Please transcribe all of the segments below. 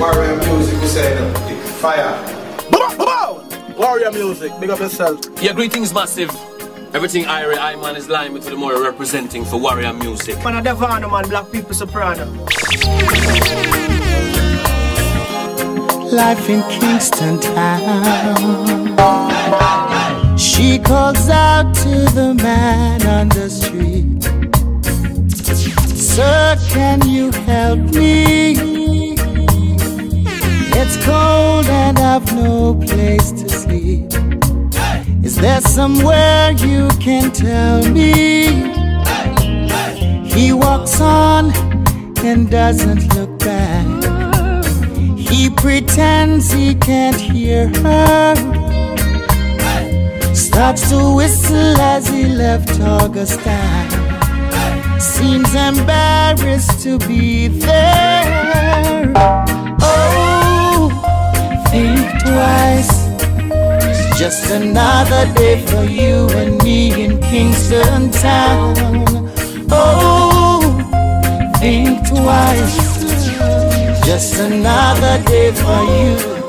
Warrior music, we say no. Fire. Warrior music, big up yourself. Yeah, greetings massive. Everything Irie I man is lying with the more representing for Warrior music. Man, a Devano man, black people soprano. Life in Kingston town. She calls out to the man on the street. Sir, can you help me? Place to sleep. Is there somewhere you can tell me? He walks on and doesn't look back. He pretends he can't hear her. Starts to whistle as he left Augustine. Seems embarrassed to be there. Just another day for you and me in Kingston town. Oh, think twice. Just another day for you.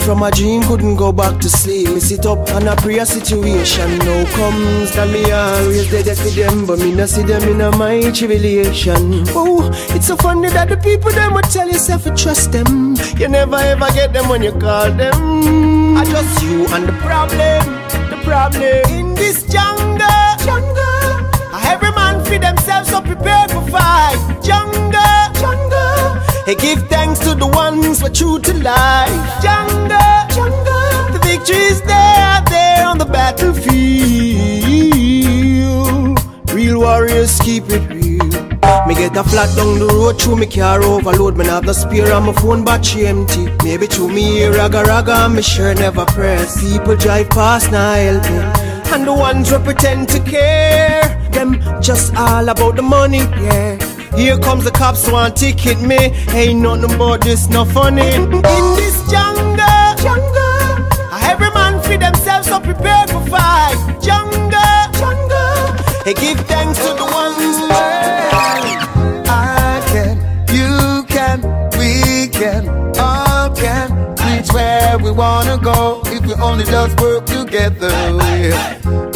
From a dream, couldn't go back to sleep. Me sit up and a situation now comes. That me always dead for them, but me not see them in a my tribulation. Oh, it's so funny that the people them will tell yourself to trust them. You never ever get them when you call them. I just you and the problem, the problem in this jungle. Jungle. Every man feed themselves so prepared Hey, give thanks to the ones who are true to life. Jungle, jungle. The victory is there, there on the battlefield. Real warriors keep it real. Me get a flat down the road through me car overload. Me have no spare on my phone battery empty. Maybe through me ear raga raga, me sure never press. People drive past now helping. And the ones who pretend to care, them just all about the money, yeah. Here comes the cops want ticket me. Ain't nothing about this, no funny. In this jungle, jungle, every man feed themselves so prepared for fight. Jungle, jungle, hey, give thanks to the ones who I can, you can, we can, all can reach where we wanna go if we only just work together. Yeah.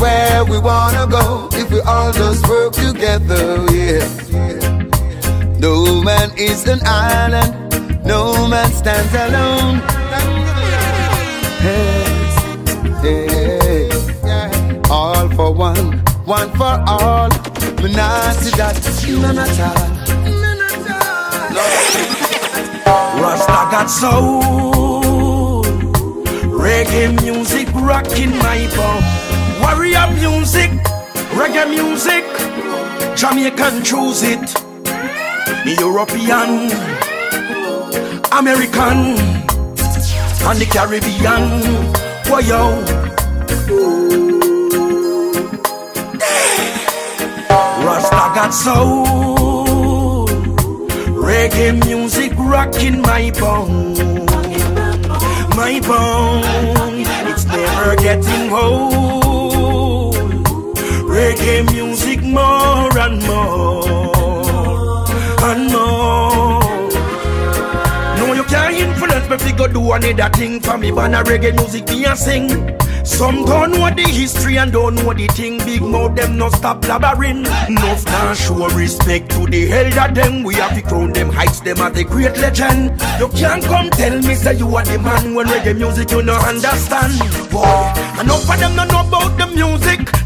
Where we wanna go if we all just work together. Yeah. No man is an island, no man stands alone. Hey, hey, all for one, one for all. Me not see that none at all. Rasta got soul. Reggae music rocking my bum. Warrior music, reggae music. Jamaican choose it. European, American, and the Caribbean. Why yo? Rasta got soul. Reggae music rocking my bone. My bone, it's never getting old. Reggae music more and more and more. No, you can't influence me fi go do another thing for me. Ban a reggae music me a sing. Some don't know the history and don't know the thing. Big mouth them no stop blabbering. Enough now show respect to the elder them. We have to crown them heights them as a great legend. You can't come tell me say you are the man when reggae music you no understand. Boy, enough of them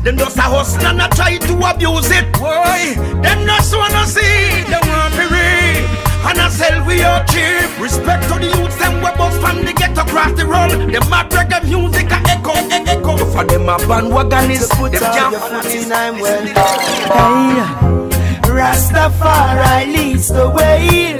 Them just a hustle and a try to abuse it. Boy, them just wanna see them want to read. And I sell we are cheap. Respect to the youths, them we bust from the ghetto across the road. Them mad reggae music a echo, e- echo. For them a bandwagonist, put them on can't your follow foot this. in I'm well. Hey, Rastafari leads the way.